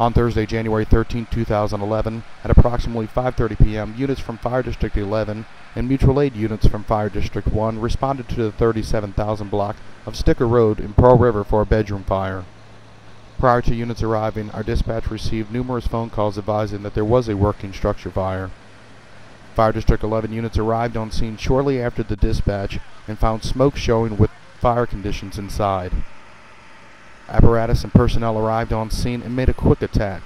On Thursday, January 13, 2011, at approximately 5:30 p.m., units from Fire District 11 and mutual aid units from Fire District 1 responded to the 37,000 block of Sticker Road in Pearl River for a bedroom fire. Prior to units arriving, our dispatch received numerous phone calls advising that there was a working structure fire. Fire District 11 units arrived on scene shortly after the dispatch and found smoke showing with fire conditions inside. Apparatus and personnel arrived on scene and made a quick attack.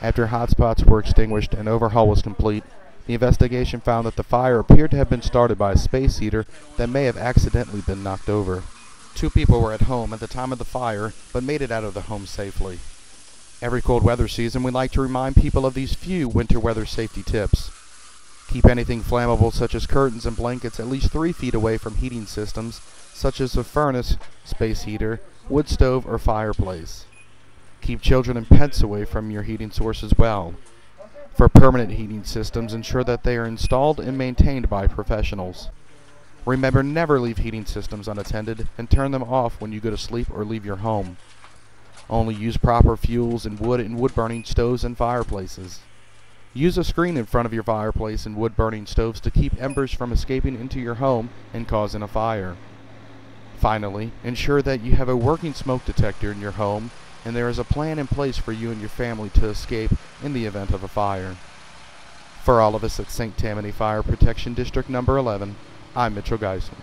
After hotspots were extinguished and overhaul was complete, the investigation found that the fire appeared to have been started by a space heater that may have accidentally been knocked over. Two people were at home at the time of the fire, but made it out of the home safely. Every cold weather season, we like to remind people of these few winter weather safety tips. Keep anything flammable, such as curtains and blankets, at least three feet away from heating systems, such as a furnace, space heater, wood stove, or fireplace. Keep children and pets away from your heating source as well. For permanent heating systems, ensure that they are installed and maintained by professionals. Remember, never leave heating systems unattended and turn them off when you go to sleep or leave your home. Only use proper fuels in wood and wood burning stoves and fireplaces. Use a screen in front of your fireplace and wood burning stoves to keep embers from escaping into your home and causing a fire. Finally, ensure that you have a working smoke detector in your home and there is a plan in place for you and your family to escape in the event of a fire. For all of us at St. Tammany Fire Protection District Number 11, I'm Mitchell Geisler.